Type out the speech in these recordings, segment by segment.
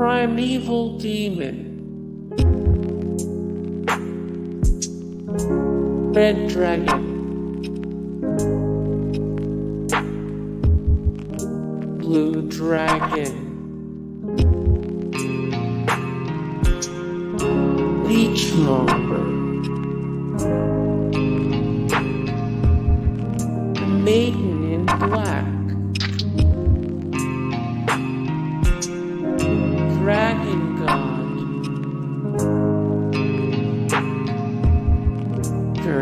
Primeval Demon. Red Dragon. Blue Dragon. Leechmonger. Maiden in Black.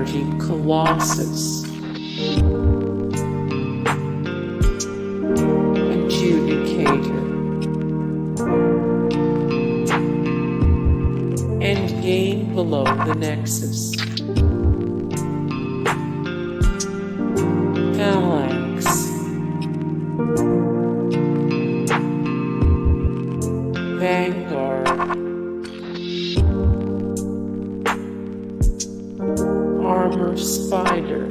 Colossus. Adjudicator. Endgame below the Nexus. Phalanx. Vanguard. Armor Spider.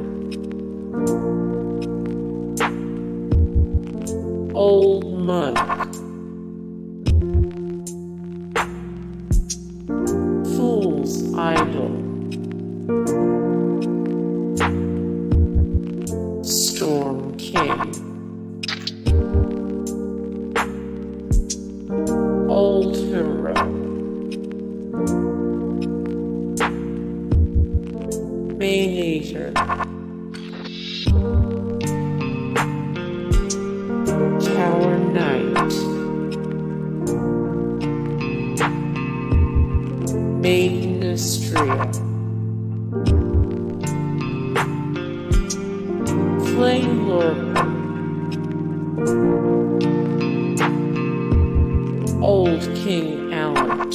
Old Monk. Fool's Idol. Storm King. Old Hero. Eater. Tower Knight. Maiden Astraea. Flame Lord. Old King Allant.